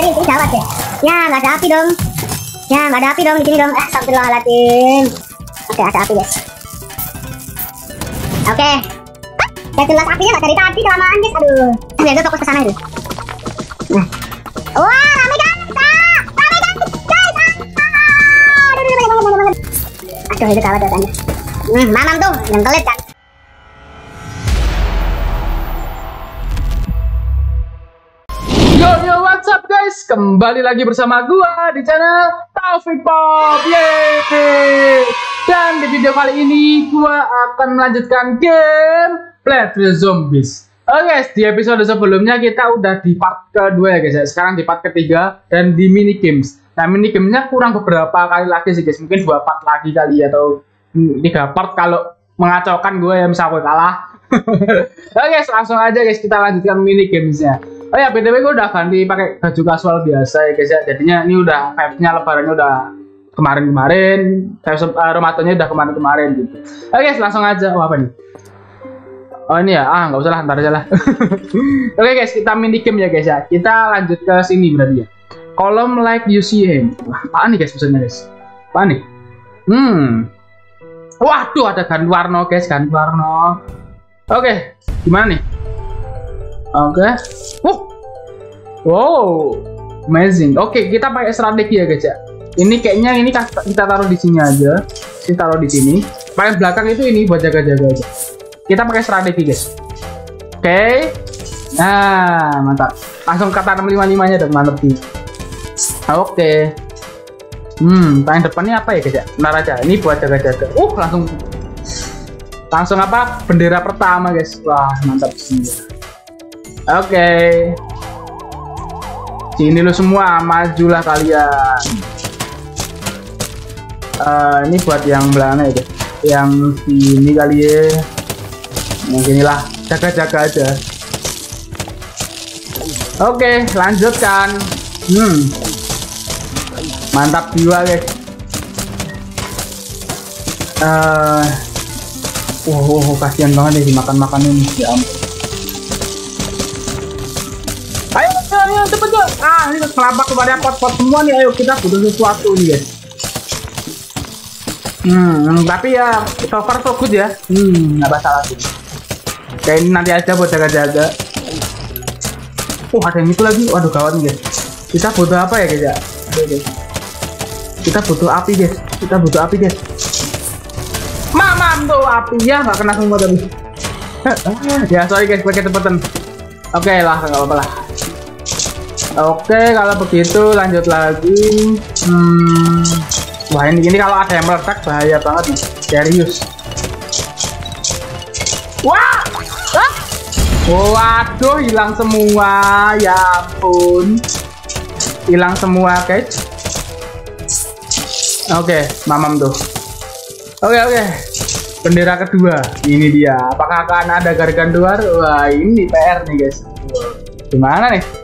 serius ini gawat ya. Ya nggak ada api dong. Ya nggak ada api dong di sini dong. Astagfirullahaladzim. Oke ada api guys. Oke. Saya jelas apinya nggak dari tadi kelamaan guys. Aduh. Biar gue fokus ke sana itu. Nah. Wah rame kan? Aduh, itu gawat rasanya. Hmm, mamam tuh yang kelit kan. Guys kembali lagi bersama gua di channel Taufik Pop. Yeay! Dan di video kali ini gua akan melanjutkan game Battlefield Zombies. Oke guys di episode sebelumnya kita udah di part kedua ya guys ya. Sekarang di part ketiga dan di mini games. Nah mini gamesnya kurang beberapa kali lagi sih guys. Mungkin dua part lagi kali ya atau tiga part kalau mengacaukan gue ya misalnya kalah. Oke guys langsung aja guys kita lanjutkan mini gamesnya Oh ya, BTW gue udah ganti pakai baju kasual biasa ya guys ya. Jadinya ini udah vibes-nya lebarannya udah kemarin-kemarin, uh, Ramadannya udah kemarin-kemarin gitu. Oke guys, langsung aja. Oh apa nih? Oh ini ya, ah nggak usah lah, ntar aja lah. Oke guys, kita mini game ya guys ya. Kita lanjut ke sini berarti ya. Kolom like you see him. Wah, apaan nih guys pesannya guys? Apaan nih? Hmm. Waduh, ada gan warno guys, gan warno. Oke, gimana nih? Oke. Wow. Wow. Amazing. Oke, kita pakai strategi ya guys ya. Ini kayaknya ini kita taruh di sini aja. Kita taruh di sini. Paling belakang itu ini buat jaga-jaga aja. Kita pakai strategi guys. Oke. Nah, mantap. Langsung ke tanam lima limanya dan mantap sih. Oke. Hmm, paling depannya apa ya guys ya? Bentar aja. Ini buat jaga-jaga. Uh, langsung langsung apa? Bendera pertama guys. Wah, mantap sih. Oke. Okay. Sini lu semua, majulah kalian. Uh, ini buat yang belakang ya, yang sini kali ya. Yang inilah, jaga-jaga aja. Oke, okay, lanjutkan. Hmm. Mantap jiwa, guys. Uh, oh, oh, oh, kasihan banget nih dimakan-makan ini. Ya ampun. Cepet yuk. Ah, ini kelapa kepada pot-pot semua nih. Ayo, kita butuh sesuatu nih, guys. Hmm, tapi ya, so far so good ya. Hmm, nggak masalah sih. Kayak ini nanti aja buat jaga-jaga. Oh, ada yang itu lagi. Waduh, gawat nih, guys. Kita butuh apa ya, guys ya? Kita butuh api, guys. Kita butuh api, guys. Mamam tuh api ya, nggak kena semua tadi. ya, sorry guys, pakai cepetan. Oke okay lah, nggak apa-apa lah. Oke, kalau begitu lanjut lagi. Hmm, wah ini ini kalau ada yang meledak bahaya banget nih, serius. Wah, ah! waduh hilang semua, ya ampun, hilang semua guys. Oke, mamam tuh. Oke oke, bendera kedua, ini dia. Apakah akan ada gargantuar? Wah ini PR nih guys. Gimana nih?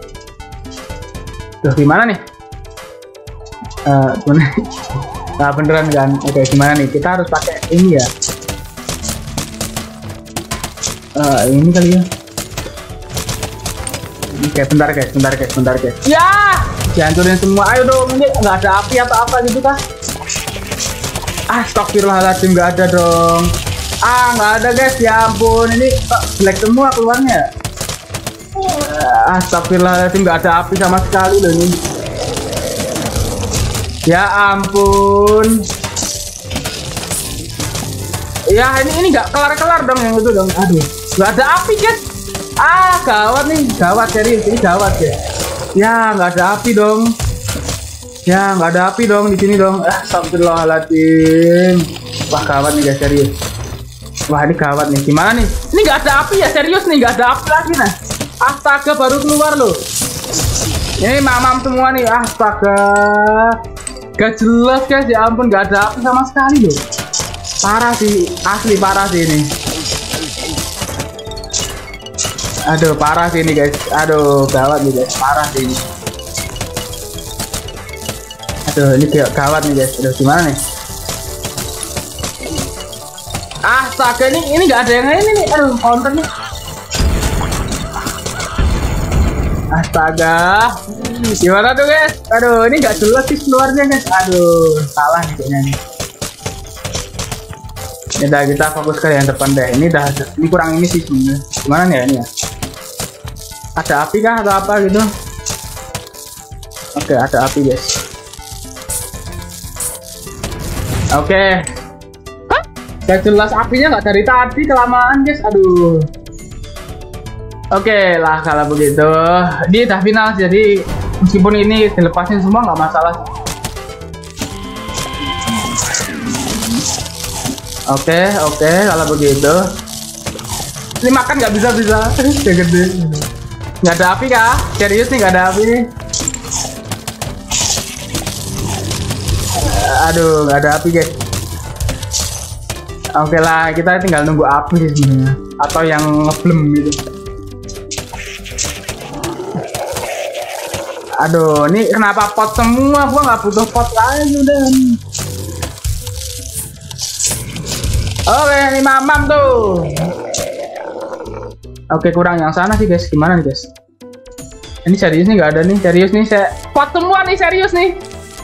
Tuh gimana nih? Uh, nah beneran kan? Oke gimana nih? Kita harus pakai ini ya. Uh, ini kali ya. Oke bentar guys, bentar guys, bentar guys. Ya, dihancurin semua. Ayo dong, ini nggak ada api atau apa gitu kah? Astagfirullahaladzim nggak ada dong. Ah nggak ada guys, ya ampun ini kok black semua keluarnya. Astagfirullahaladzim nggak ada api sama sekali loh ini. Ya ampun. Ya ini ini nggak kelar-kelar dong yang itu dong. Aduh, nggak ada api guys. Ah gawat nih, gawat serius ini gawat ya. Ya nggak ada api dong. Ya nggak ada api dong di sini dong. Astagfirullahaladzim. Wah gawat nih guys serius. Wah ini gawat nih. Gimana nih? Ini nggak ada api ya serius nih nggak ada api lagi nah. Astaga baru keluar loh. Ini mamam semua nih. Astaga. Gak jelas guys ya ampun gak ada api sama sekali loh. Parah sih asli parah sih ini. Aduh parah sih ini guys. Aduh gawat nih guys parah sih ini. Aduh ini gawat nih guys. Aduh gimana nih? Astaga ini ini nggak ada yang ini nih. Aduh counter Astaga. Gimana tuh guys? Aduh, ini nggak jelas sih keluarnya guys. Aduh, salah nih kayaknya nih. Ya udah kita fokus ke yang depan deh. Ini dah ini kurang ini sih sebenarnya. Gimana nih ya ini ya? Ada api kah atau apa gitu? Oke, ada api guys. Oke. Hah? Gak jelas apinya nggak dari tadi kelamaan guys. Aduh. Oke lah kalau begitu. Di dah final jadi meskipun ini dilepasin semua nggak masalah. Oke oke kalau begitu. Ini makan nggak bisa bisa. Gede. Nggak ada api kah? Serius nih nggak ada api nih. Aduh nggak ada api guys. Oke lah kita tinggal nunggu api sih sebenarnya atau yang ngeblem gitu. Aduh, ini kenapa pot semua? Gua nggak butuh pot lagi udah. Oke, ini mamam tuh. Oke, kurang yang sana sih guys. Gimana nih guys? Ini serius nih nggak ada nih. Serius nih saya pot semua nih serius nih.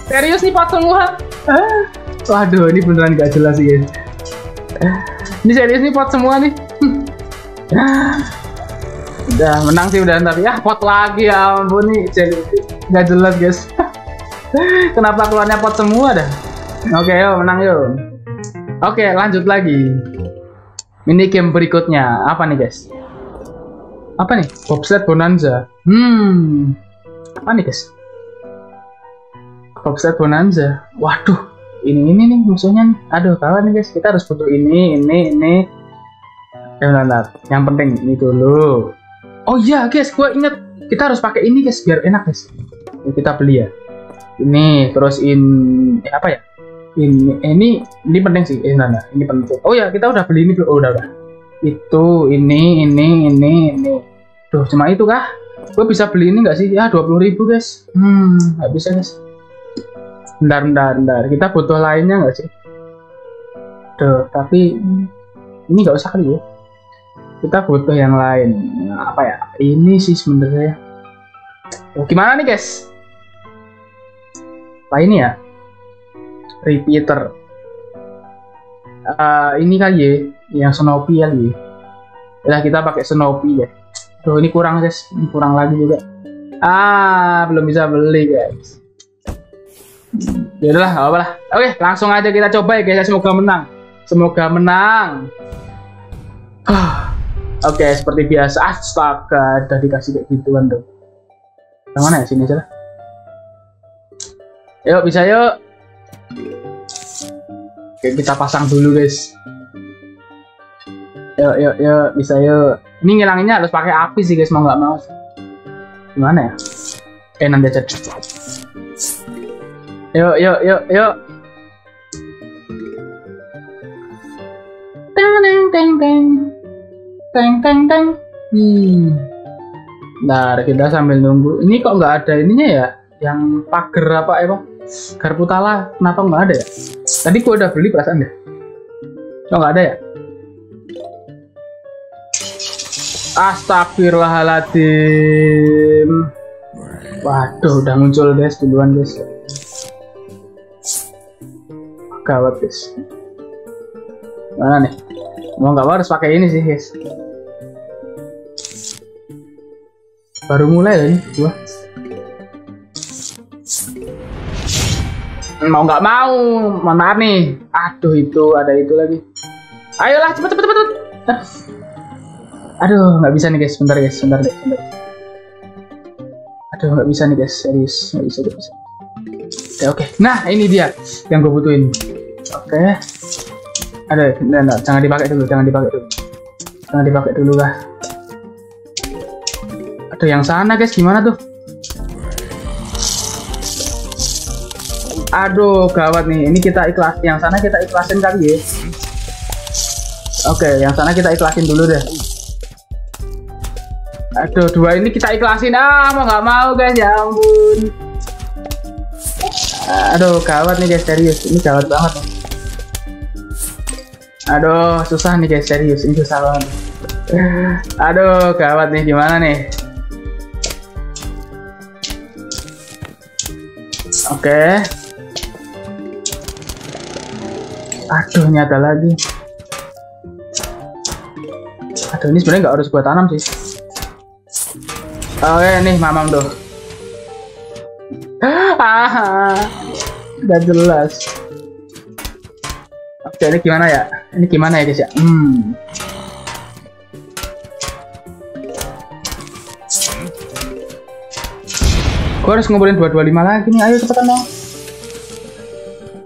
Serius nih pot semua. Ah. Waduh, ini beneran nggak jelas sih guys. Ini serius nih pot semua nih. udah menang sih udah tapi ya pot lagi ya ampun nih jadi nggak jelas guys. Kenapa keluarnya pot semua dah? Oke yuk menang yuk. Oke lanjut lagi. Mini game berikutnya. Apa nih guys? Apa nih? Bobsled bonanza. Hmm. Apa nih guys? Bobsled bonanza. Waduh ini ini nih musuhnya nih. Aduh kawan nih guys. Kita harus butuh ini ini ini. Ya bentar, yang penting ini dulu Oh iya guys, gue inget kita harus pakai ini guys biar enak guys. Ini kita beli ya. Ini terus in eh, apa ya? Ini ini ini penting sih. Eh, nah, nah, ini penting. Oh ya kita udah beli ini belum? Oh, udah udah. Itu ini ini ini ini. Duh cuma itu kah? Gue bisa beli ini nggak sih? Ya dua puluh ribu guys. Hmm nggak bisa guys. Bentar bentar bentar. Kita butuh lainnya nggak sih? Duh tapi ini nggak usah kali ya kita butuh yang lain. Nah, apa ya? Ini sih sebenarnya. Gimana nih guys? Apa ini ya? Repeater. Uh, ini kali ya yang Snoopy kali ya ya kita pakai Snoopy ya. Tuh ini kurang guys. Ini kurang lagi juga. Ah belum bisa beli guys. Ya udahlah apa lah. Oke langsung aja kita coba ya guys. Semoga menang. Semoga menang Oke, okay, seperti biasa. Astaga, udah dikasih kayak gituan dong. Yang mana ya? Sini aja lah. Yuk, bisa yuk. Oke, kita pasang dulu, guys. Yuk, yuk, yuk. Bisa yuk. Ini ngilanginnya harus pakai api sih, guys. Mau nggak mau. Gimana ya? Eh, nanti aja. Yuk, yuk, yuk, yuk. Teng, teng, teng, teng teng teng teng. Hmm. Nah kita sambil nunggu. Ini kok nggak ada ininya ya? Yang pagar apa ya garputala kenapa nggak ada ya? Tadi gua udah beli perasaan deh kok nggak ada ya? Astagfirullahaladzim. Waduh udah muncul guys duluan guys. Gawat guys. Mana nih? Mau nggak? Harus pakai ini sih guys baru mulai ini gua. Mau nggak mau mohon maaf nih. Aduh itu ada itu lagi. Ayolah cepet cepet cepet aduh nggak bisa nih guys. Sebentar guys. Sebentar deh sebentar. Aduh nggak bisa nih guys. Serius nggak bisa nggak bisa. Oke oke. Nah ini dia yang gue butuhin. Oke. Ada nah, nah, jangan dipakai dulu jangan dipakai dulu. Jangan dipakai dulu lah ada yang sana guys. Gimana tuh? Aduh gawat nih. Ini kita ikhlas yang sana kita ikhlasin kali ya. Oke yang sana kita ikhlasin dulu deh. Aduh dua ini kita ikhlasin. Ah mau nggak mau guys. Ya ampun. Aduh gawat nih guys. Serius. Ini gawat banget nih. Aduh susah nih guys. Serius. Ini susah banget. Aduh gawat nih. Gimana nih Oke. Aduh, nyata lagi. Aduh, ini sebenarnya nggak harus gua tanam sih. Oke, nih mamam tuh. Ah, nggak jelas. Oke, ini gimana ya? Ini gimana ya guys ya? Hmm. Gue harus ngumpulin 225 lagi nih. Ayo cepetan dong.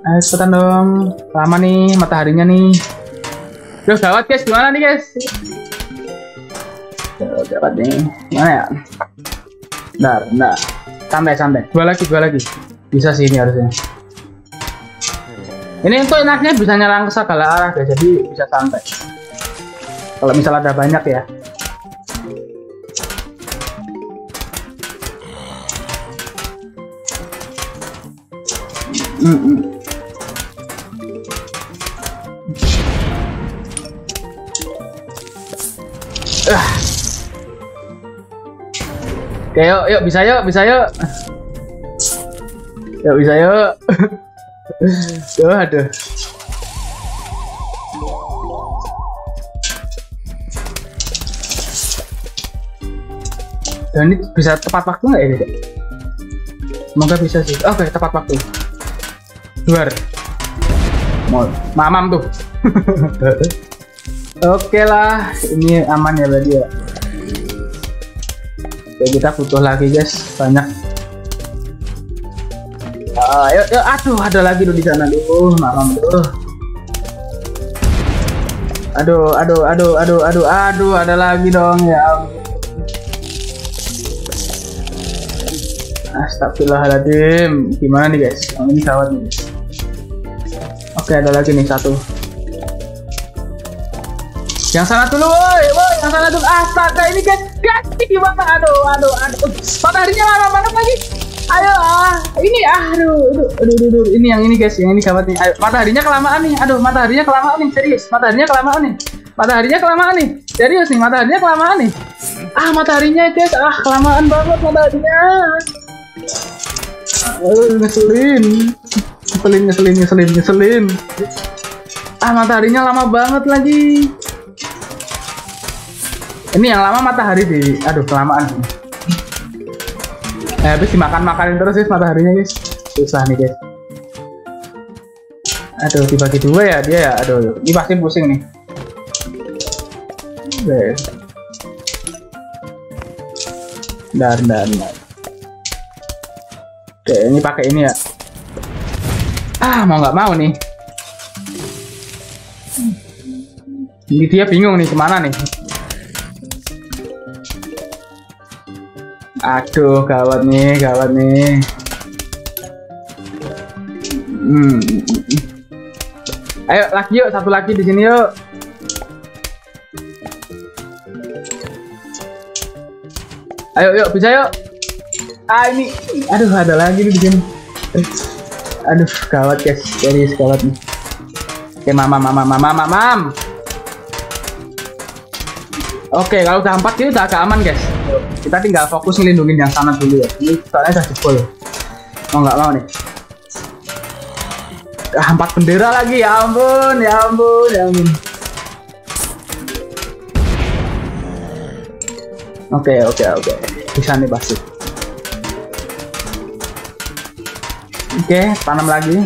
Ayo cepetan dong. Lama nih mataharinya nih. Duh gawat guys. Gimana nih guys? Duh, gawat nih. Gimana ya? Bentar, bentar. Santai, santai. Dua lagi, dua lagi. Bisa sih ini harusnya. Ini untuk enaknya bisa nyerang ke segala arah guys. Jadi bisa santai. Kalau misalnya ada banyak ya. Oke, yuk, yuk, bisa yuk, bisa yuk. Yuk, bisa yuk. Yuk, aduh. Dan ini bisa tepat waktu nggak ya? Semoga bisa sih. Oke, tepat waktu. Luar. Mamam tuh. Oke lah, ini aman ya berarti ya. Oke, kita butuh lagi guys, banyak. Ayo, ayo, aduh, ada lagi tuh di sana tuh, mamam tuh. Aduh, aduh, aduh, aduh, aduh, aduh, ada lagi dong ya. Astagfirullahaladzim Gimana nih guys Ini gawat nih guys Oke ada lagi nih satu. Yang sana dulu woi woi Yang sana dulu. Astaga ini Guys ini gimana Aduh aduh aduh. Mataharinya lama banget lagi. Ayo ah Ini aduh aduh, aduh aduh aduh. Ini yang ini guys Yang ini gawat nih. Ayo mataharinya kelamaan nih. Aduh mataharinya kelamaan nih Serius. Mataharinya kelamaan nih. Mataharinya kelamaan nih Serius nih Mataharinya kelamaan nih. Ah mataharinya guys Ah kelamaan banget mataharinya Aduh, ngeselin. Ngeselin, ngeselin, ngeselin, ngeselin. Ah, mataharinya lama banget lagi. Ini yang lama matahari di, aduh kelamaan. Eh, habis dimakan-makanin terus guys mataharinya guys. Susah nih guys. Aduh, dibagi dua ya dia ya. Aduh, ini pasti pusing nih. Dar, dar, dar. Oke, ini pakai ini ya. Ah, mau nggak mau nih. Ini dia bingung nih ke mana nih. Aduh, gawat nih, gawat nih. Hmm. Ayo lagi yuk, satu lagi di sini yuk. Ayo yuk, bisa yuk. Ah ini, aduh ada lagi di sini. Aduh, gawat guys, serius gawat nih. Oke, mama, mama, mama, mamam. Oke, kalau udah empat ini udah agak aman guys. Kita tinggal fokus ngelindungin yang sana dulu ya. Ini soalnya udah jebol. Mau nggak mau nih. Ah, empat bendera lagi ya ampun, ya ampun, ya ampun. Oke, oke, oke. Bisa nih pasti. Oke, tanam lagi.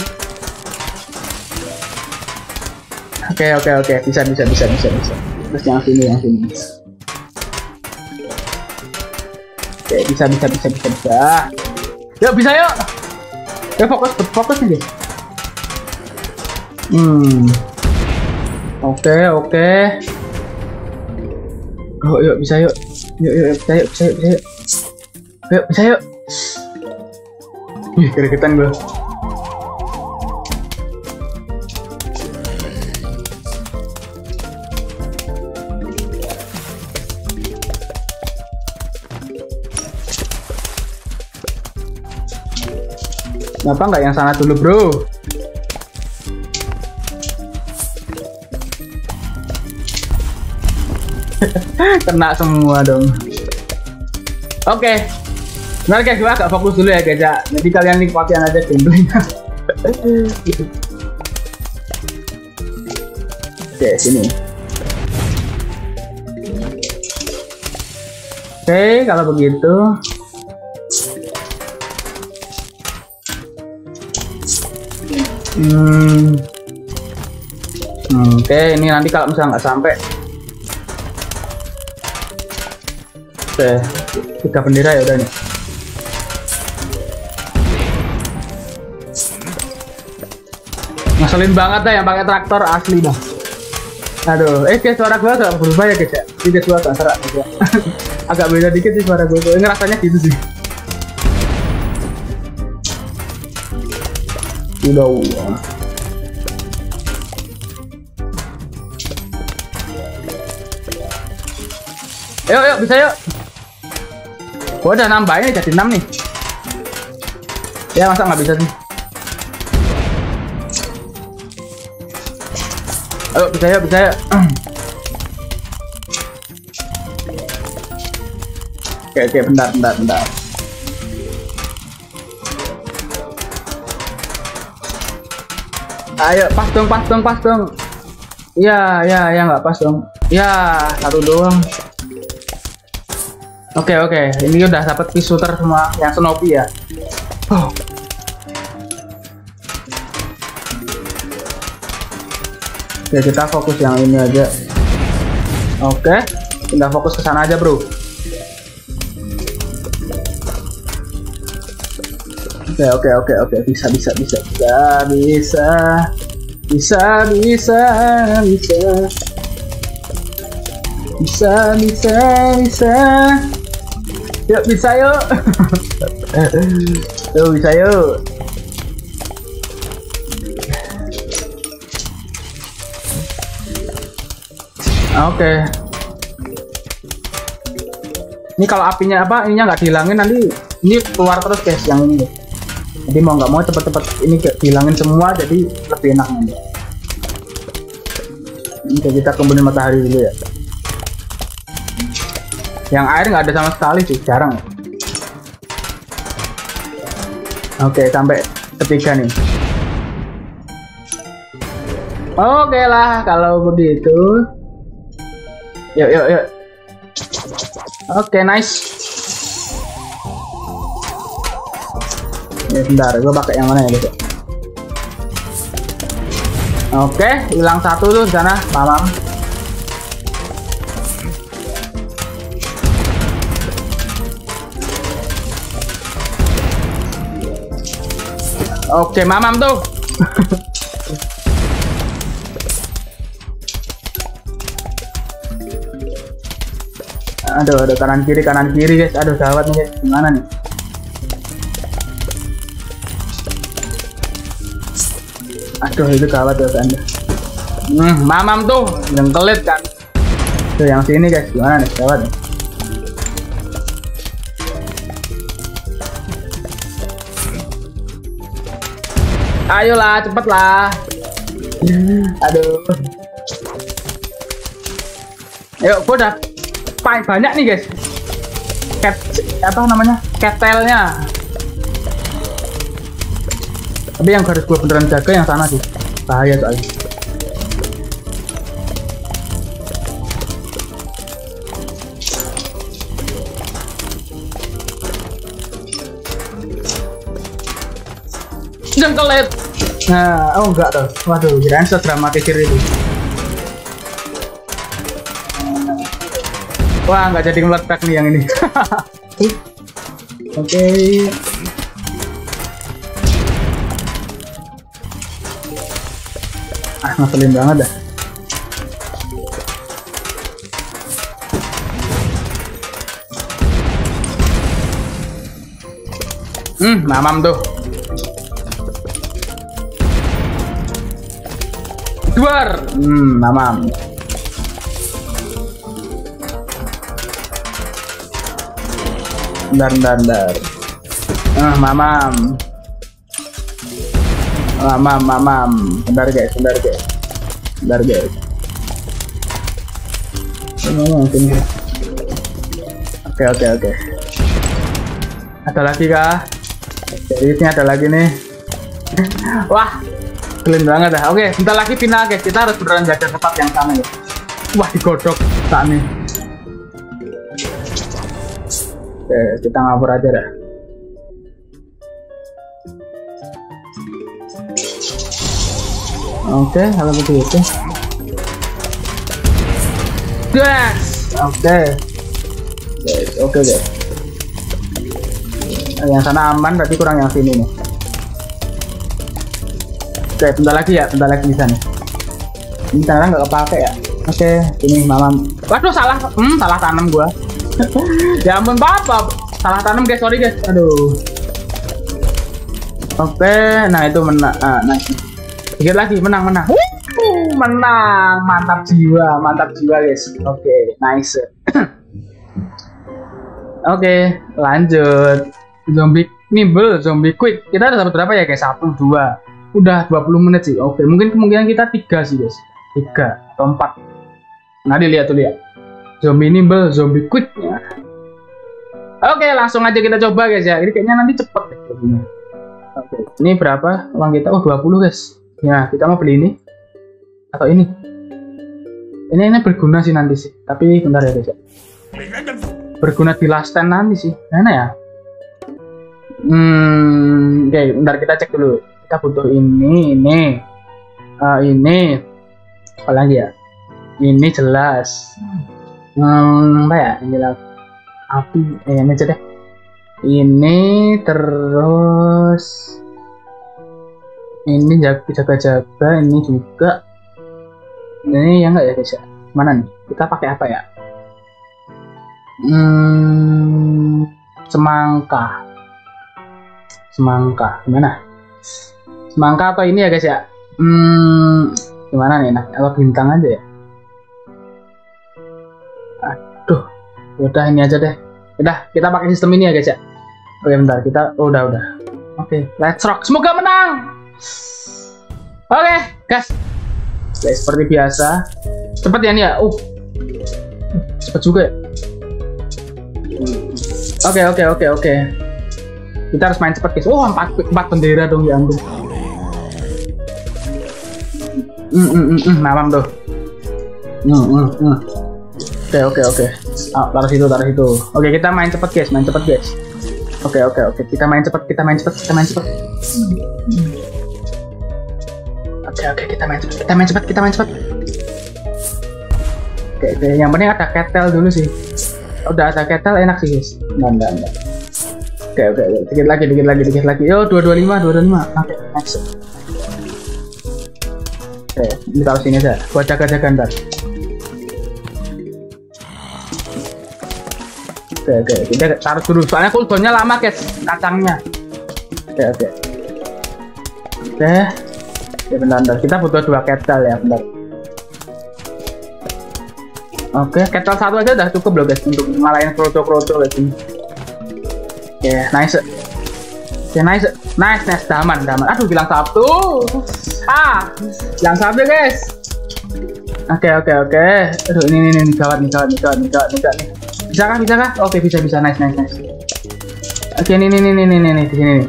Oke, oke, oke. Bisa, bisa, bisa, bisa, bisa. Terus yang sini, yang sini. Oke, bisa, bisa, bisa, bisa, bisa. Yuk, bisa yuk. Ya fokus, fokus guys. Hmm. Oke, oke. Oh, yuk bisa yuk. Yuk, yuk, yuk, bisa yuk, bisa yuk, bisa yuk. Yuk, bisa yuk. Ih, keregetan gue. Kenapa nggak yang sana dulu, bro? Kena semua dong. Oke. Nah guys, gua agak fokus dulu ya guys ya. Jadi kalian nikmatin aja gameplaynya. Oke, sini. Oke, kalau begitu. Hmm. Hmm, Oke, ini nanti kalau misalnya nggak sampai. Oke, tiga bendera ya udah nih. Ngeselin banget dah yang pakai traktor asli dah. Aduh, eh guys suara gua agak berubah ya guys ya. Jadi guys gua agak serak guys ya. agak beda dikit sih suara gua. Ini rasanya gitu sih. Udah. Ayo, yuk, bisa yuk. Gua udah nambahin jadi 6 nih. Ya, masa nggak bisa sih? Ayo, bisa yuk. Oke, oke, bentar, bentar, bentar. Ayo, pas dong, pas dong, pas dong. Ya, ya, ya nggak pas dong. Ya, satu doang. Oke oke, ini udah dapat pisuter semua yang Snoopy ya. Oh. Oke, kita fokus yang ini aja. Oke, tinggal fokus ke sana aja, Bro. Oke, oke, oke, oke. Bisa, bisa, bisa. Bisa, bisa. Bisa, bisa, bisa. Bisa, bisa, bisa. Yuk, bisa yuk. yuk, bisa yuk. Oke. Ini kalau apinya apa ininya nggak dihilangin nanti ini keluar terus guys yang ini. Jadi mau nggak mau cepet-cepet ini dihilangin semua jadi lebih enak nanti. Ini kita kumpulin matahari dulu ya. Yang air nggak ada sama sekali sih jarang. Oke sampai ketiga nih. Oke lah kalau begitu yuk yuk yuk. Oke nice. Ya bentar gue pakai yang mana ya oke hilang satu tuh sana mamam. Oke, mamam tuh. aduh, aduh kanan kiri kanan kiri guys. Aduh, gawat nih guys. Gimana nih? Aduh, itu gawat ya kan. Hmm, mamam tuh yang kelit kan. Tuh yang sini guys, gimana nih? Gawat nih. Ayolah, cepet lah. Aduh. Gua udah paling banyak nih guys. Cat, apa namanya? Ketelnya. Tapi yang harus gua beneran jaga yang sana sih. Bahaya soalnya. jengkelit nah oh enggak tuh waduh kirain sedramatisir itu wah nggak jadi meledak nih yang ini oke okay. ah ngeselin banget dah hmm mamam tuh Duar. Hmm, mamam. Bentar, bentar, bentar. Ah, mamam. Mamam, mamam. Bentar guys, bentar guys. Bentar guys. Ngomong sini. Oke, oke, oke. Ada lagi kah? Jadi ini ada lagi nih. Wah, keren banget dah. Oke, bentar lagi final guys. Kita harus beneran jaga tempat yang sana ya. Wah, digodok tak nih. Oke, kita ngabur aja dah. Oke, kalau begitu. Yes, oke. Guys, oke guys. Yang sana aman, berarti kurang yang sini nih. Oke, bentar lagi ya, bentar lagi di sana. Ini tanah nggak kepake ya. Oke, ini mamam. Waduh, salah, hmm, salah tanam gua. ya ampun, papa, salah tanam guys, sorry guys. Aduh. Oke, nah itu menang. Ah, nah, Dikit lagi, menang, menang. Uh, menang, mantap jiwa, mantap jiwa guys. Oke, nice. Oke, lanjut. Zombie nimble, zombie quick. Kita ada dapat berapa ya guys? Satu, dua. Udah 20 menit sih. Oke, mungkin kemungkinan kita tiga sih guys. Tiga atau empat. Nah, dilihat tuh lihat. Zombie nimble, zombie quick. Ya. Oke, langsung aja kita coba guys ya. Ini kayaknya nanti cepet deh. Oke, ini berapa uang kita? Oh, 20 guys. Ya, kita mau beli ini atau ini. Ini ini berguna sih nanti sih. Tapi bentar ya guys. Ya. Berguna di last stand nanti sih. Mana ya? Hmm, oke, bentar kita cek dulu. Kita butuh ini, ini, uh, ini, apa lagi ya? Ini jelas. Hmm, apa ya? Ini lah. Api, eh, ini aja deh. Ini terus ini jaga-jaga ini juga. Ini ya enggak ya guys ya? Mana nih? Kita pakai apa ya? Hmm, semangka. Semangka gimana? Semangka apa ini ya guys ya? Hmm, gimana nih? Nah apa bintang aja ya udah ini aja deh udah kita pakai sistem ini ya guys ya oke bentar kita oh, udah udah oke let's rock semoga menang Oke, guys. Seperti biasa. Cepet ya nih ya. Uh. Cepet juga ya. Oke, oke, oke, oke. Kita harus main cepet, guys. Oh, empat, empat bendera dong ya ampun. Hmm, hmm, hmm, hmm, mamam tuh. Hmm, hmm, hmm. Oke, oke, oke. Ah, taruh situ, taruh situ. Oke, kita main cepet, guys. Main cepet, guys. Oke, oke, oke. Kita main cepet, kita main cepet, kita main cepet. Oke oke kita main cepat kita main cepat kita main cepat. Oke, oke yang penting ada kettle dulu sih. Udah ada kettle enak sih guys. Enggak enggak enggak. Oke oke dikit lagi dikit lagi dikit lagi. Yo dua dua lima dua dua lima. Oke next. Oke ini taruh sini aja. Buat jaga jaga Oke oke. Kita taruh dulu. Soalnya cooldownnya lama guys kacangnya. Oke oke. Oke. Ya bentar, bentar. kita butuh dua kettle ya bentar. Oke kettle satu aja udah cukup loh guys untuk ngalahin kroco-kroco guys ini. Oke nice. Oke nice. Nice nice. Daman daman. Aduh bilang satu. Ah yang satu guys. Oke okay, oke okay, oke. Okay. aduh ini ini ini. Gawat nih gawat nih gawat nih gawat nih gawat nih bisa kah bisa kah oke bisa bisa nice nice nice oke ini ini ini ini ini di sini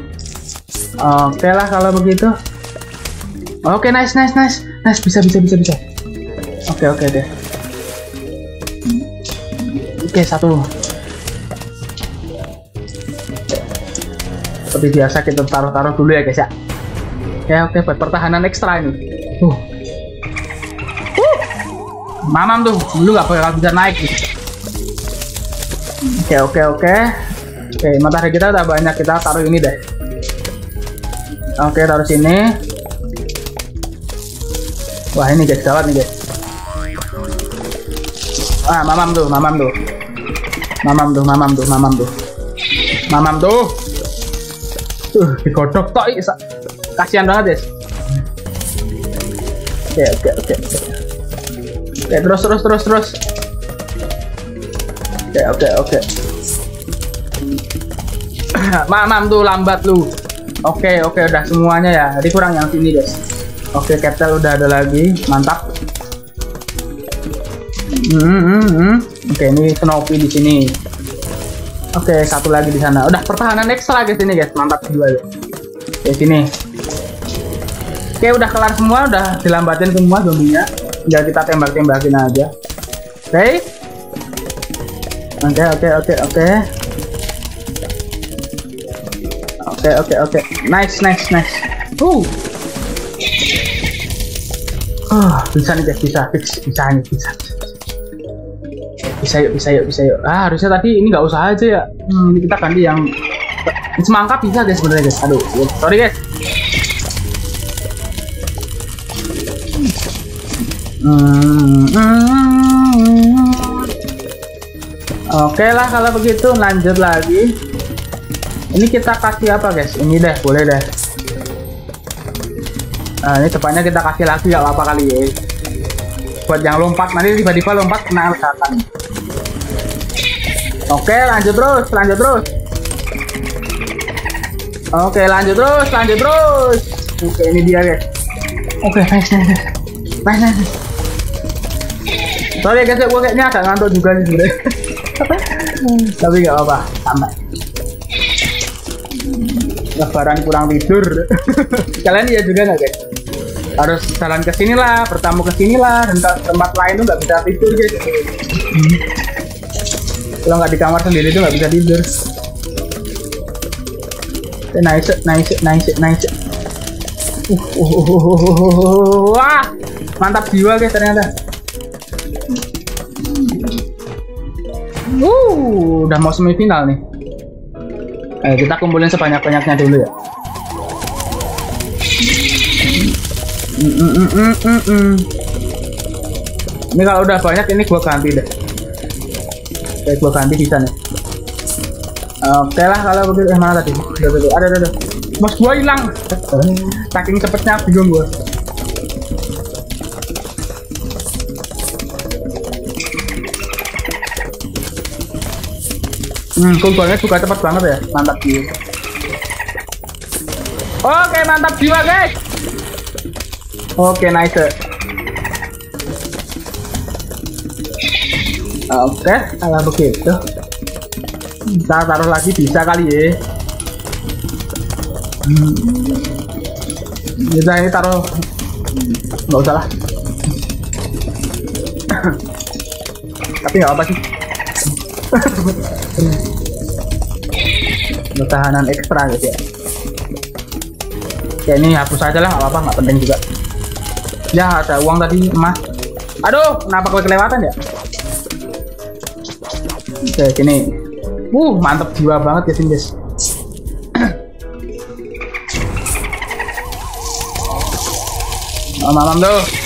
oke lah kalau begitu Oke, nice, nice, nice, nice, bisa, bisa, bisa, bisa. Oke, oke deh. Oke, satu. Seperti biasa kita taruh-taruh dulu ya guys ya. Oke, oke, buat pertahanan ekstra ini. Uh. Mamam tuh, dulu gak bakal bisa naik. Gitu. Oke, oke, oke. Oke, matahari kita udah banyak, kita taruh ini deh. Oke, taruh sini. Wah ini guys, gawat nih guys. Ah, mamam tuh, mamam tuh. Mamam tuh, mamam tuh, mamam tuh. Mamam tuh. Tuh, digodok tok isa. Kasihan banget, guys. Oke, oke, oke. Oke, terus terus terus terus. Oke, oke, oke. Mamam tuh lambat lu. Oke, oke udah semuanya ya. Jadi kurang yang sini, guys. Oke, kettle udah ada lagi. Mantap. Hmm, hmm, hmm. Oke, ini Snoopy di sini. Oke, satu lagi di sana. Udah pertahanan ekstra guys ini guys, mantap juga guys. Di sini. Oke, udah kelar semua, udah dilambatin semua zombinya. Tinggal kita tembak-tembakin aja. Oke. Oke, oke, oke, oke. Oke, oke, oke. Nice, nice, nice. Uh. Ah, bisa nih guys, bisa, bisa, bisa nih, bisa. Bisa yuk, bisa yuk, bisa yuk. Ah, harusnya tadi ini nggak usah aja ya. Hmm, ini kita ganti yang semangka bisa guys sebenarnya guys. Aduh, sorry guys. Hmm, hmm. Oke lah kalau begitu lanjut lagi. Ini kita kasih apa guys? Ini deh, boleh deh. Nah, ini depannya kita kasih lagi gak apa-apa kali ya. Buat yang lompat nanti tiba-tiba lompat kena ledakan. Oke, lanjut terus, lanjut terus. Oke, lanjut terus, lanjut terus. Oke, ini dia guys. Oke, nice, nice, nice, nice, nice. Sorry guys, gue kayaknya agak ngantuk juga sih sebenernya. Tapi nggak apa-apa, santai. Lebaran kurang tidur. Kalian iya juga nggak guys? Harus jalan ke sini lah, bertamu ke sini lah, dan tempat lain tuh nggak bisa tidur guys. Kalau nggak di kamar sendiri tuh nggak bisa tidur. Nice, nice, nice, nice. Uh, uh, uh, uh, uh, uh, wah, mantap jiwa guys ternyata. Uh, udah mau semifinal nih. Eh, kita kumpulin sebanyak-banyaknya dulu ya. Mm, mm, mm. Ini kalau udah banyak ini gua ganti deh. Oke, gua ganti bisa nih. Oke lah kalau begitu. Eh mana tadi? Ada, ada, ada. Mas gua hilang. Saking cepetnya bingung gua. Hmm, kumpulannya juga cepat banget ya. Mantap jiwa. Oke, mantap jiwa, guys. Oke, nice. Oke, kalau begitu. Kita taruh lagi bisa kali ya. Hmm. Kita ini taruh nggak usah lah. Tapi nggak apa sih. Pertahanan ekstra gitu ya. Ya ini hapus aja lah apa-apa nggak penting juga. Ya ada uang tadi emas aduh kenapa gue kelewatan ya? Oke sini uh mantep jiwa banget ya sini guys oh, mamam tuh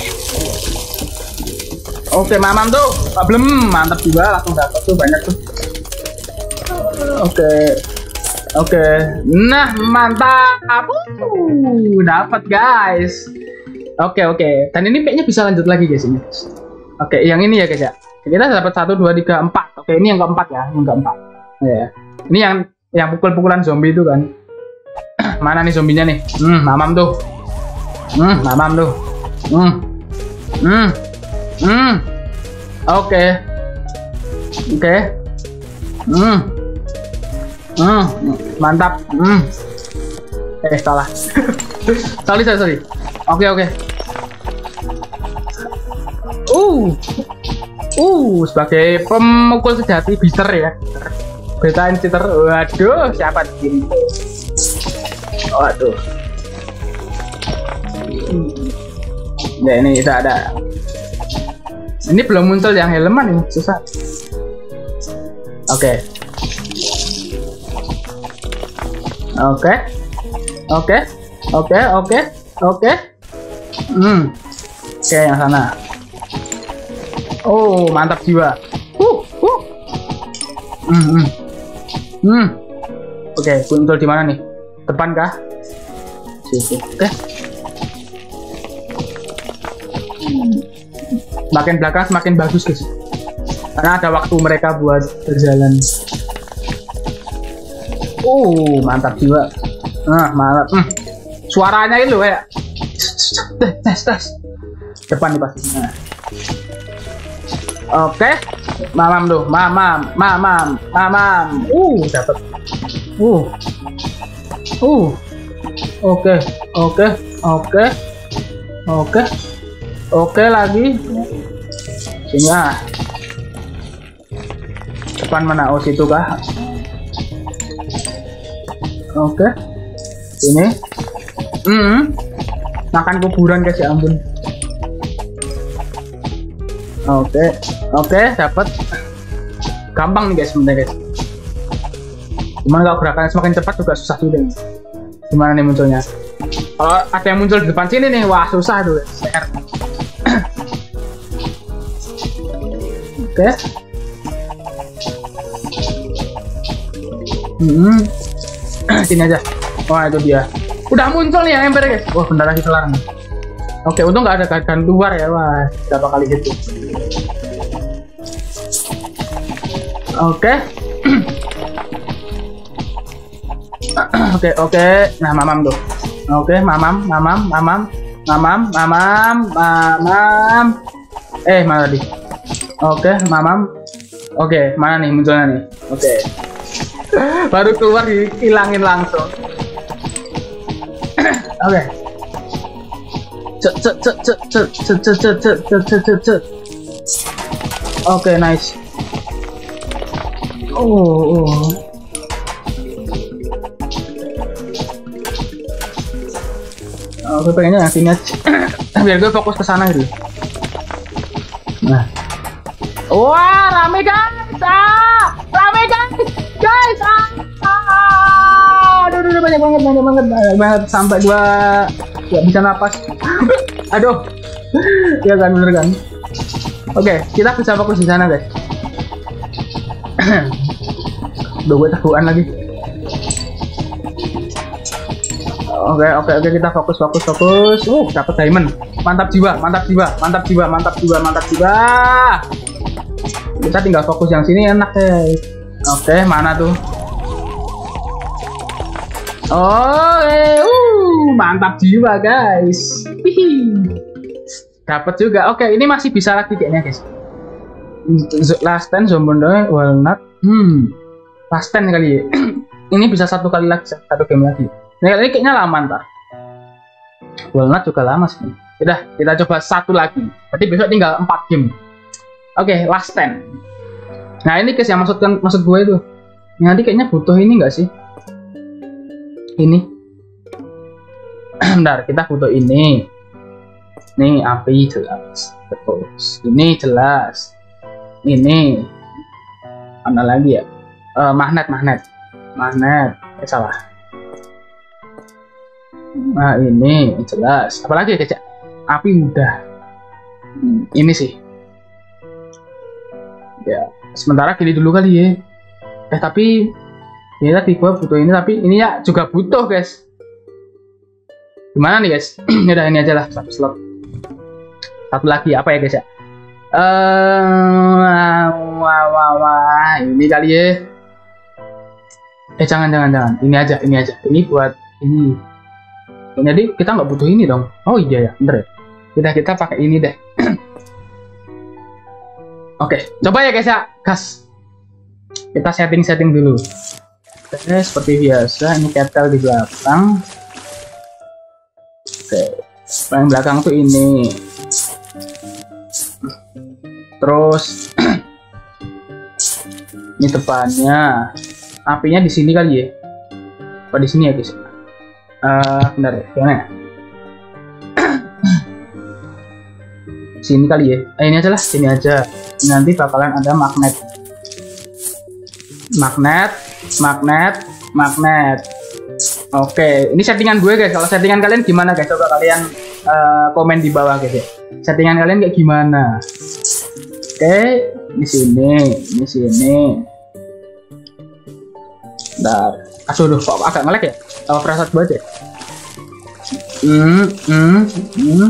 oke mamam tuh problem mantap juga langsung dapat tuh banyak tuh. Oke oke. Nah mantap. Uh, dapat guys. Oke oke. Dan ini kayaknya bisa lanjut lagi guys ini. Oke yang ini ya guys ya. Kita dapat satu dua tiga empat. Oke ini yang keempat ya yang keempat. Ya ini yang yang pukul-pukulan zombie itu kan. Mana nih zombinya nih? Hmm mamam tuh. Hmm mamam tuh. Hmm. Hmm hmm. Oke. Okay. oke. Okay. hmm. Hmm. Mantap. Hmm. Eh salah. Sorry sorry sorry. Oke okay, oke. Okay. uh. Uh sebagai pemukul sejati bitter ya. Beta cheater waduh siapa di waduh. Ya ini tidak ada ini belum muncul yang helman ini susah oke okay. oke okay. oke okay. oke oke oke hmm oke yang sana oh mantap jiwa uh uh hmm, hmm. Hmm. Oke, muncul di mana nih? Depan kah? Oke. Okay. Makin belakang semakin bagus, guys. Karena ada waktu mereka buat berjalan. Uh, mantap jiwa. Nah, mantap. Hmm. Suaranya itu kayak tes tes. Depan nih pasti. Nah. Oke. Mamam tuh, mamam, mamam, mamam. Uh, dapat. Uh. Uh. Oke, oke, oke. Oke. Oke lagi. Sini ah. Depan mana? Oh, situ kah? Oke. Sini. Hmm. Makan kuburan guys ya ampun. Oke, oke, dapat. Gampang nih guys sebenarnya guys. Cuman kalau gerakannya semakin cepat juga susah juga. nih. Gimana nih munculnya? Kalau ada yang muncul di depan sini nih, wah susah tuh. CR. Oke. Hmm. sini aja. Wah itu dia. Udah muncul nih ya ember guys. Wah bentar lagi kelar nih. Oke, untung nggak ada gagan luar ya, wah berapa kali gitu. Oke. Oke, oke. Nah, mamam tuh. Oke, mamam, mamam, mamam, mamam, mamam, mamam. Eh, mana tadi? Oke, okay, mamam. Oke, okay, mana nih munculnya nih? Oke. Okay. Baru keluar hilangin langsung. Oke. Oke, okay, nice. Oh. oh. Oh, gue pengennya yang sini aja biar gue fokus ke sana gitu nah Wah, rame guys. Ah, rame guys. Guys. Ah. ah. Aduh, banyak banget, banyak banget, banyak banget sampai gua nggak bisa napas. aduh. ya kan bener kan. Oke, kita bisa fokus di sana guys. Duh, gue takuan lagi. Oke, oke, oke, kita fokus, fokus, fokus. Uh, dapat diamond. Mantap jiwa, mantap jiwa, mantap jiwa, mantap jiwa, mantap jiwa. Kita tinggal fokus yang sini enak deh. Oke, mana tuh? Oh, eh, uh, mantap jiwa guys. Dapat juga. Oke, ini masih bisa lagi kayaknya guys. Last ten zombie walnut. Hmm, last ten kali ya. ini bisa satu kali lagi, satu game lagi. Ini kayaknya lama ntar. Walnut juga lama sih. Udah, kita coba satu lagi. Berarti besok tinggal 4 game. Oke, last 10. Nah, ini guys yang maksudkan maksud gue itu. Nanti kayaknya butuh ini enggak sih? Ini. Bentar, kita butuh ini. Nih, api jelas. Terus, ini jelas. Ini. Mana lagi ya? Eh, magnet, magnet. Magnet. Eh, salah. Nah ini jelas. Apalagi ya? Api udah. Ini sih. Ya. Sementara gini dulu kali ya. Eh tapi ya tadi gua butuh ini tapi ini ya juga butuh guys. Gimana nih guys? udah ini aja lah satu slot. Satu lagi apa ya guys ya? Eh, wah, wah, wah, ini kali ya. Eh jangan jangan jangan. Ini aja, ini aja. Ini buat ini jadi kita nggak butuh ini dong oh iya ya bener ya kita kita pakai ini deh oke coba ya guys ya gas. Kita setting setting dulu. Oke seperti biasa ini kettle di belakang. Oke paling belakang tuh ini. Terus ini depannya. Apinya di sini kali ya? Apa di sini ya guys? Uh, bentar ya sini kali ya. Eh, ini aja lah. Sini aja. Nanti bakalan ada magnet. Magnet magnet magnet. Oke ini settingan gue guys. Kalau settingan kalian gimana guys? Coba kalian uh, komen di bawah guys ya. Settingan kalian kayak gimana? Oke di sini di sini. Bentar. Aduh, kok agak ngelek ya? Apa perasaan gue aja? Hmm, hmm, hmm.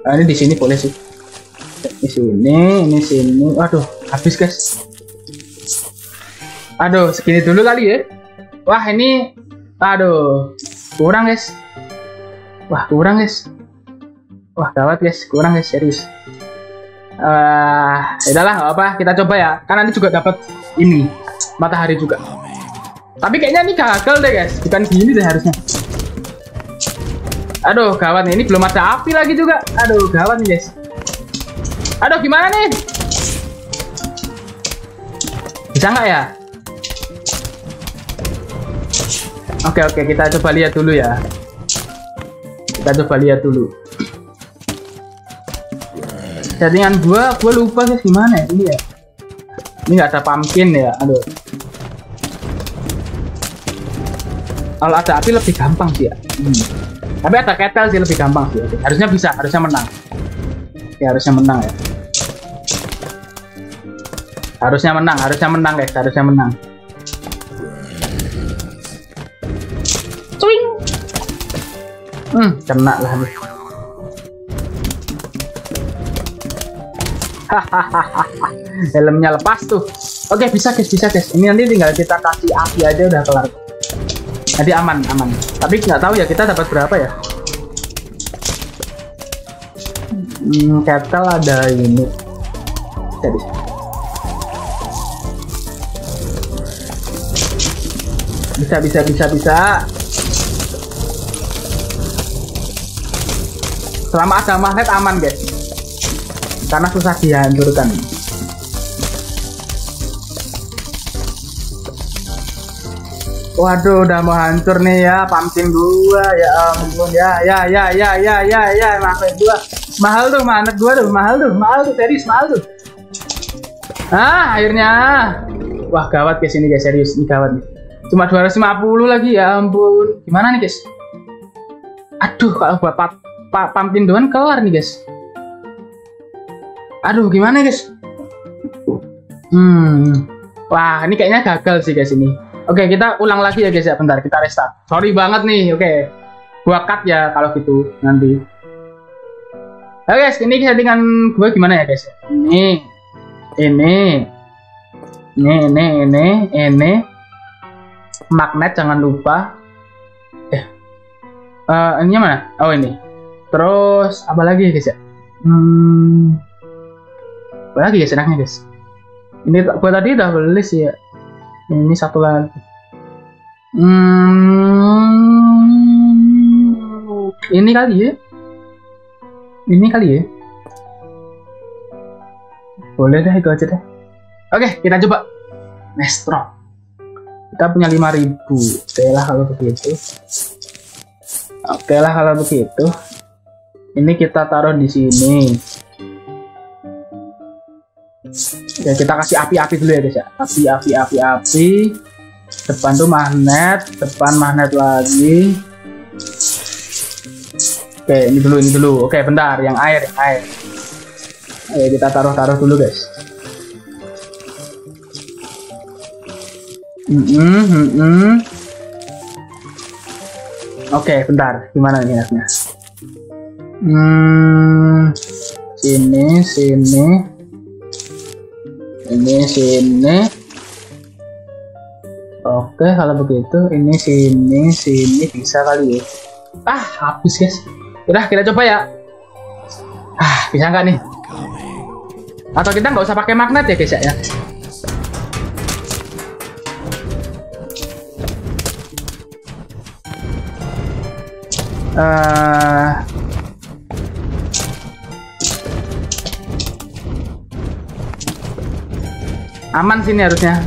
Nah, ini di sini boleh sih. Di sini, ini sini. Waduh, habis guys. Aduh, segini dulu kali ya. Wah, ini aduh, kurang guys. Wah, kurang guys. Wah gawat guys, kurang guys serius. Uh, udahlah apa kita coba ya. Kan nanti juga dapat ini matahari juga. Tapi kayaknya ini gagal deh guys, bukan gini deh harusnya. Aduh gawat nih, ini belum ada api lagi juga. Aduh gawat nih guys. Aduh gimana nih? Bisa nggak ya? Oke oke kita coba lihat dulu ya. Kita coba lihat dulu. Settingan gua, gua lupa sih gimana ya ini ya. Ini nggak ada pumpkin ya, aduh. Kalau ada api lebih gampang sih ya. Hmm. Tapi ada kettle sih lebih gampang sih. Harusnya bisa, harusnya menang. Ya harusnya menang ya. Harusnya menang, harusnya menang guys, harusnya menang. Swing. Hmm, kena lah nih. Helmnya lepas tuh. Oke, bisa guys, bisa guys. Ini nanti tinggal kita kasih api aja udah kelar. Jadi aman, aman. Tapi nggak tahu ya kita dapat berapa ya. Hmm, kettle ada ini. Jadi Bisa, bisa, bisa, bisa. Selama ada magnet aman, guys. Karena susah dihancurkan. Waduh, udah mau hancur nih ya, pumpkin dua ya ampun ya, ya, ya, ya, ya, ya, ya, magnet dua, mahal tuh, magnet dua tuh, mahal tuh, mahal tuh, serius, mahal tuh. Ah, akhirnya, wah gawat guys ini guys, serius, ini gawat nih. Cuma 250 lagi ya ampun. Gimana nih guys? Aduh kalau buat pak pa, pumpkin doang kelar nih guys. Aduh gimana guys? Hmm. Wah ini kayaknya gagal sih guys ini. Oke kita ulang lagi ya guys ya bentar kita restart. Sorry banget nih. Oke. Gua cut ya kalau gitu nanti. Oke guys ini settingan gue gimana ya guys? Ini. Ini. Ini ini ini ini magnet jangan lupa eh uh, ini mana oh ini terus apa lagi ya guys ya hmm apa lagi ya enaknya guys ini gua tadi udah beli sih ya ini satu lagi. Hmm ini kali ya? Ini kali ya? Boleh deh itu aja deh. Oke kita coba. Nestro kita punya 5000 oke lah kalau begitu. Oke lah kalau begitu. Ini kita taruh di sini ya kita kasih api-api dulu ya guys ya. Api api api api. Depan tuh magnet depan magnet lagi. Oke ini dulu ini dulu. Oke bentar yang air yang air. Ayo kita taruh taruh dulu guys. Mm -mm, mm. Oke, bentar. Gimana nih? Hmm, sini, sini, ini sini. Oke, kalau begitu, ini sini, sini bisa kali ya. Ah, habis guys. Udah, kita coba ya. Ah, bisa nggak nih? Atau kita nggak usah pakai magnet ya guys ya? uh, aman sini harusnya.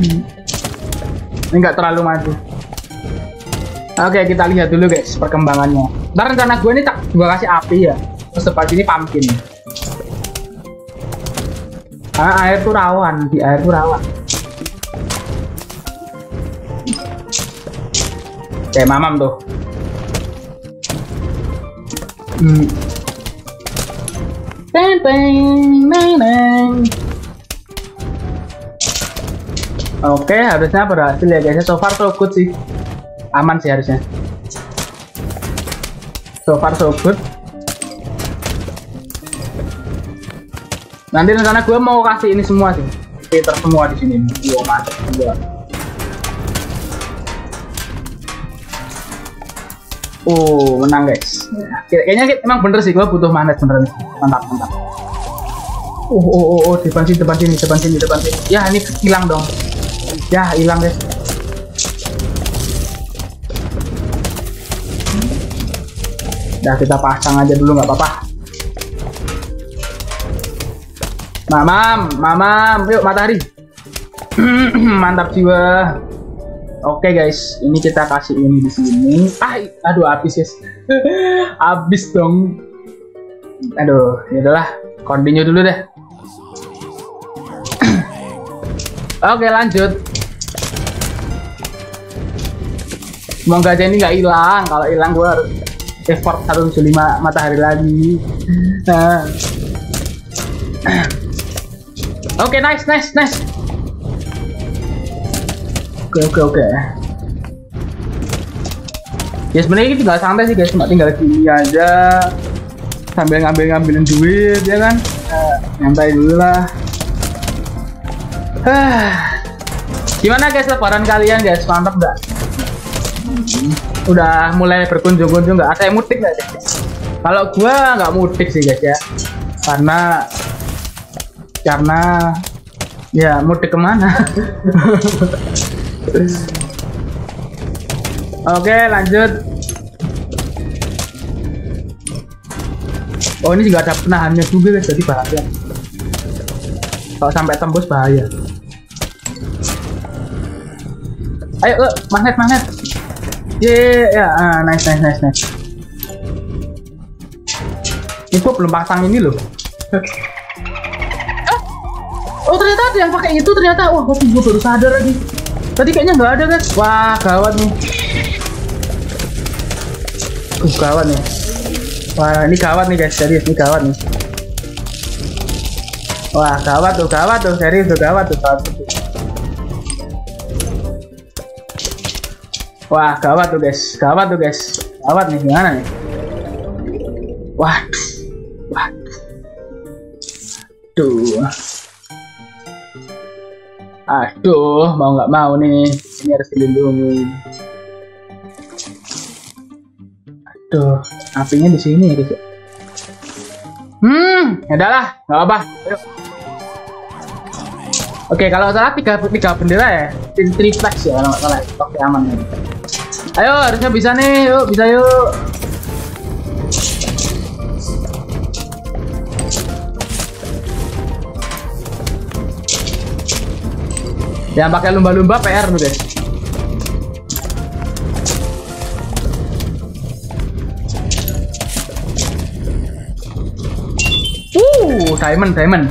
Ini nggak terlalu maju. Oke kita lihat dulu guys perkembangannya. Ntar rencana gue ini tak gue kasih api ya. Terus depan sini pumpkin. Karena air tuh rawan di air tuh rawan kayak mamam tuh. Hmm. Bang, bang, bang, bang. Oke, harusnya berhasil ya guys. So far so good sih. Aman sih harusnya. So far so good. Nanti rencana gue mau kasih ini semua sih. Filter semua di sini. Dua mantap dua. Oh, menang guys. Kay- Kayaknya emang bener sih, gua butuh magnet beneran. Mantap, mantap. Oh, oh, oh, oh, depan sini, depan sini, depan sini, depan sini. Ya, ini hilang dong. Ya, hilang guys. Udah kita pasang aja dulu nggak apa-apa. Mamam, mamam, yuk matahari. Mantap jiwa. Oke guys, ini kita kasih ini di sini. Ah, aduh habis guys. habis dong. Aduh, ya udahlah, continue dulu deh. Oke, lanjut. Semoga aja ini nggak hilang. Kalau hilang gue harus effort 175 matahari lagi. Nah. Oke, nice, nice, nice. Oke, oke, oke. Ya sebenarnya ini tinggal santai sih guys, cuma tinggal gini aja sambil ngambil-ngambilin duit ya kan. Eh, nyantai dulu lah. Hah. Gimana guys lebaran kalian guys? Mantap nggak? Udah mulai berkunjung-kunjung nggak? Ada yang mudik nggak guys? Kalau gua nggak mudik sih guys ya, karena karena ya mudik ke mana? Oke lanjut. Oh ini juga ada penahannya juga guys, jadi bahaya. Kalau sampai tembus bahaya. Ayo, eh, magnet, magnet. Ye, ya, ah, nice, nice, nice, nice. Ini belum pasang ini loh. Ah, Oh ternyata ada yang pakai itu ternyata. Wah, gua gua baru sadar lagi. Tadi kayaknya nggak ada guys. Wah, gawat nih. Uh, gawat nih. Wah, ini gawat nih guys, serius ini gawat nih. Wah, gawat tuh, gawat tuh, serius tuh, gawat tuh, gawat tuh. Wah, gawat tuh guys, gawat tuh guys, gawat nih gimana nih? Waduh, waduh, tuh, aduh, mau nggak mau nih, ini harus dilindungi. Aduh, apinya di sini ya guys. Hmm, ya udahlah, nggak apa. Ayo. Oke, kalau salah tiga tiga bendera ya, Tri- triplex ya kalau salah. Oke aman ya. Ayo, harusnya bisa nih, yuk bisa yuk. Yang pakai lumba-lumba PR tuh guys. Uh, diamond, diamond.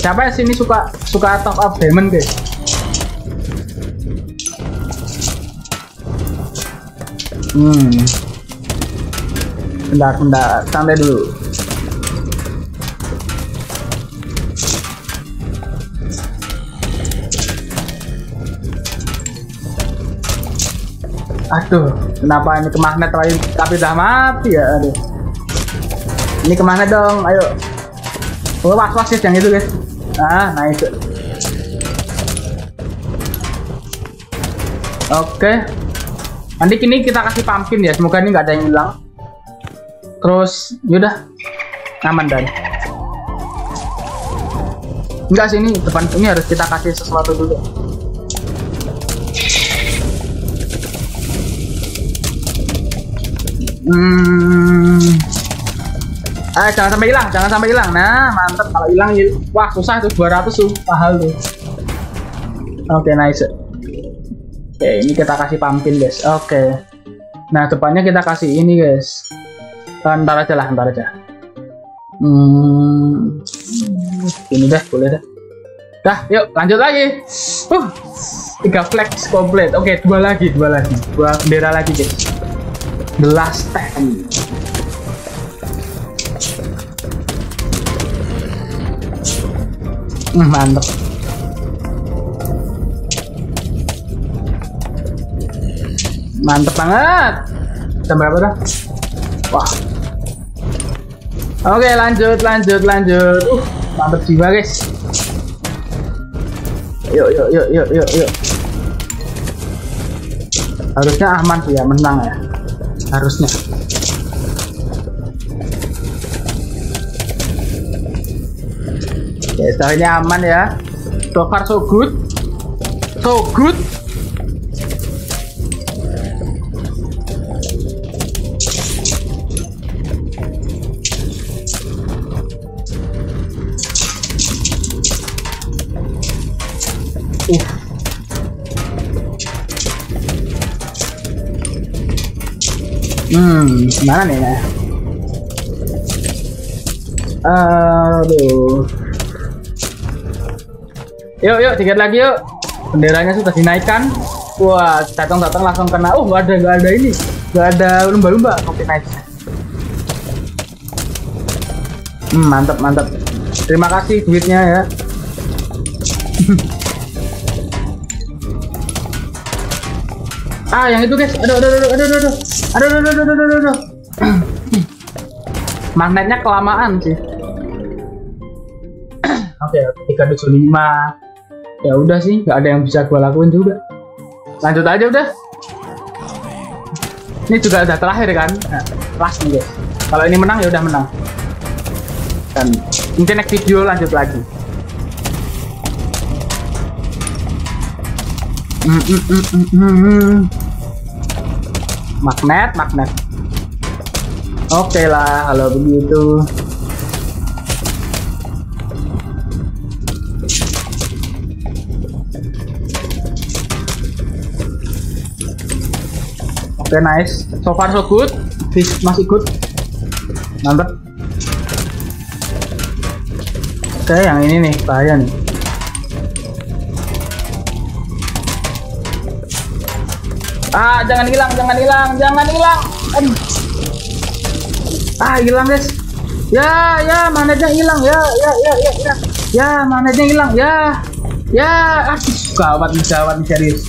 Siapa yang sini suka suka top up diamond guys? Hmm. Bentar, bentar, santai dulu. Aduh, kenapa ini ke magnet tapi, tapi udah mati ya? Aduh. Ini ke magnet dong, ayo. Oh, was was guys yang itu guys. Ah, nice. Oke. Nanti kini kita kasih pumpkin ya, semoga ini nggak ada yang hilang. Terus, yaudah, aman dan. Enggak sih ini depan ini harus kita kasih sesuatu dulu. Hmm. Ah, jangan sampai hilang, jangan sampai hilang. Nah, mantep kalau hilang wah susah tuh 200 tuh, mahal tuh. Oke, nice. Oke, ini kita kasih pumpkin, guys. Oke. Nah, depannya kita kasih ini, guys. Eh, Ntar aja lah, ntar aja. Hmm. Ini deh, boleh deh. Dah, yuk lanjut lagi. Uh, tiga flex komplit. Oke, dua lagi, dua lagi, dua bendera lagi, guys. The last time. Hmm, mantep. Mantep banget. Jam berapa dah? Wah. Oke, lanjut, lanjut, lanjut. Uh, mantep jiwa, guys. Yuk, yuk, yuk, yuk, yuk, yuk. Harusnya aman sih ya, menang ya. harusnya ya ini aman ya so far so good so good Hmm, mana nih ya? Aduh. Yuk, yuk, tiket lagi yuk. Benderanya sudah dinaikkan. Wah, datang-datang langsung kena. Oh, nggak ada, nggak ada ini, nggak ada lumba-lumba. Oke, naik. Hmm, mantap, mantap. Terima kasih duitnya ya. ah, yang itu guys. Aduh, aduh, aduh, aduh, aduh, aduh, aduh, aduh, aduh, aduh, aduh. Magnetnya kelamaan sih. Oke, tiga tujuh lima. Ya udah sih, nggak ada yang bisa gue lakuin juga. Lanjut aja udah. Ini juga udah terakhir kan, nah, last nih guys. Kalau ini menang ya udah menang. Dan mungkin next video lanjut lagi. Magnet, magnet. Oke lah, kalau begitu. Oke, nice. So far so good. Fish masih good. Mantap. Oke, yang ini nih bahaya nih. Ah, jangan hilang, jangan hilang, jangan hilang. Aduh. Ah, hilang, guys. Ya, ya, mananya hilang. Ya, ya, ya, ya, ya. Ya, mananya hilang. Ya. Ya, ah, gawat nih, gawat nih serius.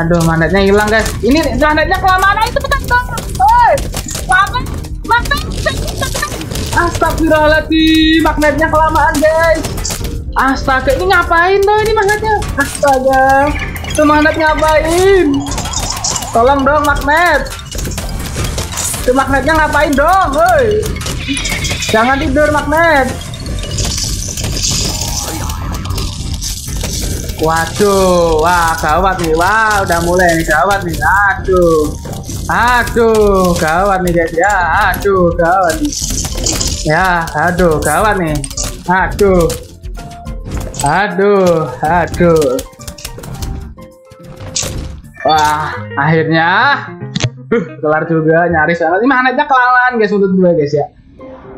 Aduh, magnetnya hilang, guys. Ini magnetnya kelamaan itu betul dong. Oi. Magnet, magnet. Astagfirullahaladzim, magnetnya kelamaan, guys. Astaga, ini ngapain tuh ini magnetnya? Astaga. Itu magnet ngapain? Tolong dong magnet. Itu magnetnya ngapain dong, woi? Jangan tidur magnet. Waduh, wah gawat nih, wah udah mulai nih gawat nih, aduh, aduh, gawat nih guys. Ya, aduh, gawat nih, ya, aduh, gawat nih, aduh, aduh, aduh, wah, akhirnya, uh, kelar juga nyaris banget, ini magnetnya kelamaan guys untuk gue guys ya,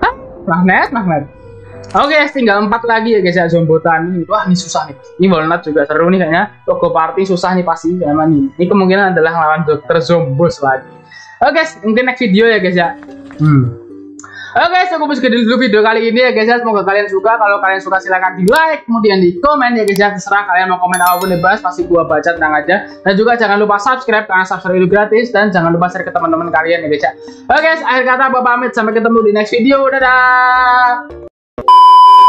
Hah? magnet, magnet. Oke, tinggal empat lagi ya guys ya zombotan ini. Wah, ini susah nih. Ini walnut juga seru nih kayaknya. Logo party susah nih pasti sama nih. Ini kemungkinan adalah lawan dokter zombos lagi. Oke, guys, mungkin next video ya guys ya. Hmm. Oke, guys, cukup segitu dulu video kali ini ya guys ya. Semoga kalian suka. Kalau kalian suka silahkan di like, kemudian di komen ya guys ya. Terserah kalian mau komen apa pun dibahas, pasti gua baca tenang aja. Dan juga jangan lupa subscribe karena subscribe itu gratis dan jangan lupa share ke teman-teman kalian ya guys ya. Oke, guys, akhir kata Bapak pamit sampai ketemu di next video. Dadah.